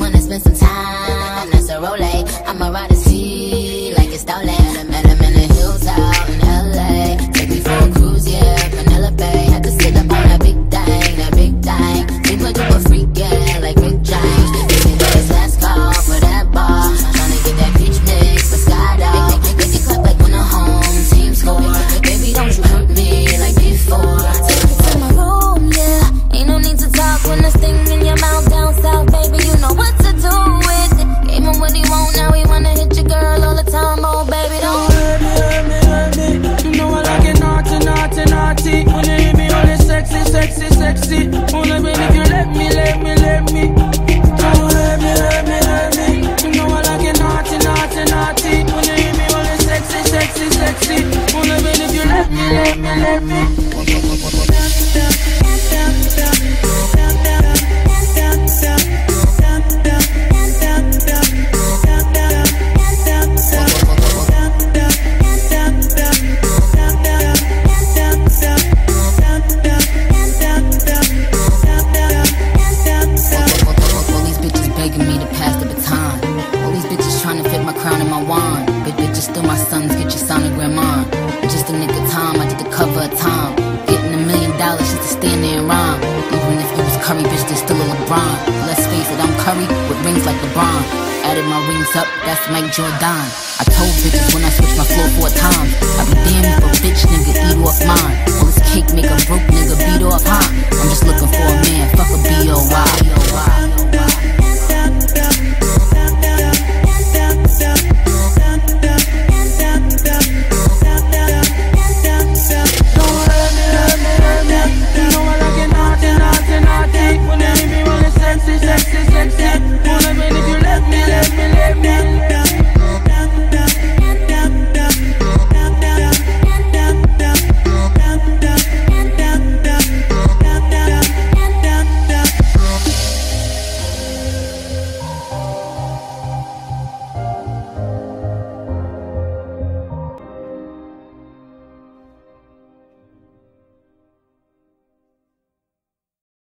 wanna spend some time. That's a Rolex. I'ma ride a sea like it's stolen. begging me to pay. still a LeBron. Let's face it, I'm Curry with rings like LeBron. Added my rings up, that's Mike Jordan. I told bitches when I switched my floor for